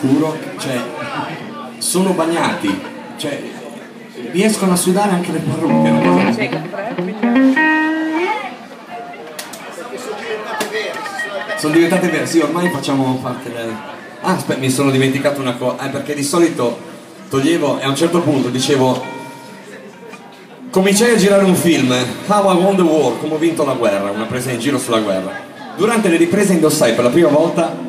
sicuro, cioè sono bagnati, cioè riescono a sudare anche le parrucche. no? Eh, sono diventate vere, sì, ormai facciamo parte del... Ah, aspetta, mi sono dimenticato una cosa, eh, perché di solito toglievo e a un certo punto dicevo cominciai a girare un film, How I Won the War, come ho vinto la guerra, una presa in giro sulla guerra. Durante le riprese indossai per la prima volta